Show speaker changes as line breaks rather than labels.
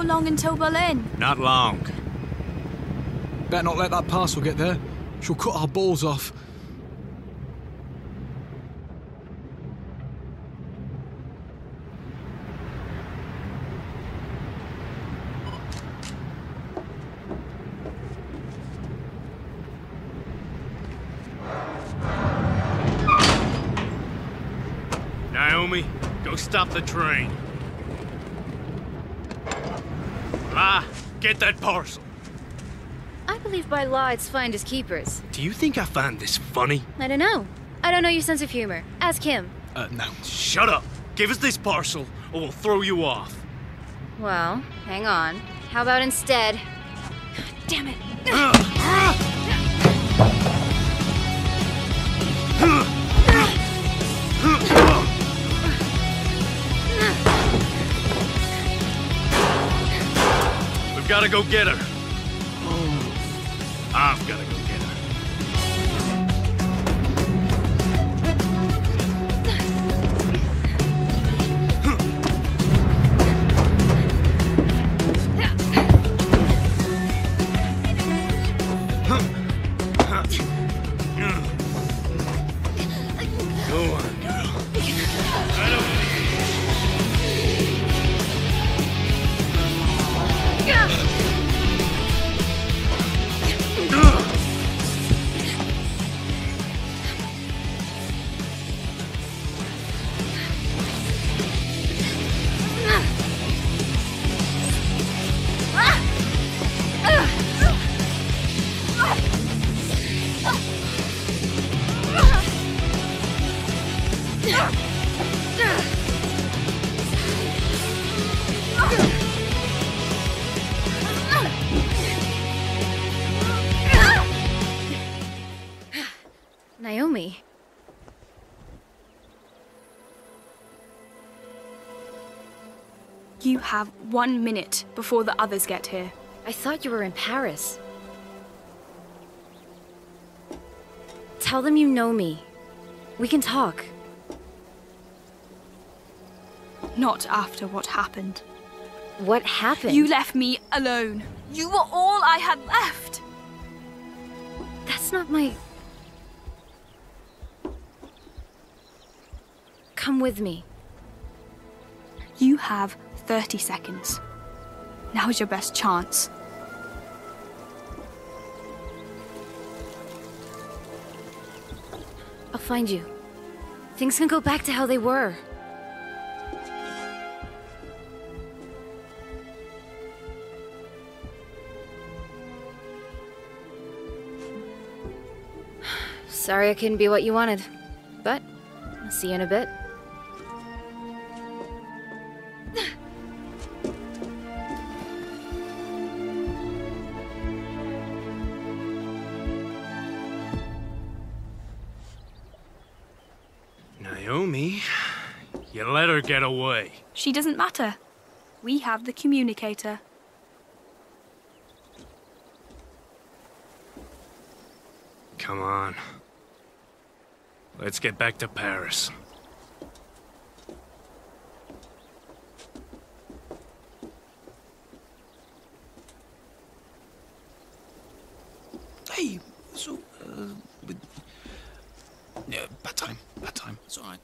long until Berlin?
Not long.
Better not let that parcel get there. She'll cut our balls off.
Naomi, go stop the train. Ah, get that parcel.
I believe by law it's fine as keepers.
Do you think I find this funny?
I don't know. I don't know your sense of humor. Ask him.
Uh, no.
Shut up. Give us this parcel, or we'll throw you off.
Well, hang on. How about instead? God damn it.
We've gotta go get her. Oh. I've gotta go get her. Go on, girl. I
You have one minute before the others get here.
I thought you were in Paris. Tell them you know me. We can talk.
Not after what happened.
What happened?
You left me alone. You were all I had left.
That's not my. Come with me.
You have 30 seconds. Now's your best chance.
I'll find you. Things can go back to how they were. Sorry I couldn't be what you wanted. But I'll see you in a bit.
You let her get away.
She doesn't matter. We have the communicator.
Come on. Let's get back to Paris.
Hey, so, uh, with- yeah, bad time, bad time.
It's all right.